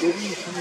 Görüyor musun?